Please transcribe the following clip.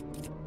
you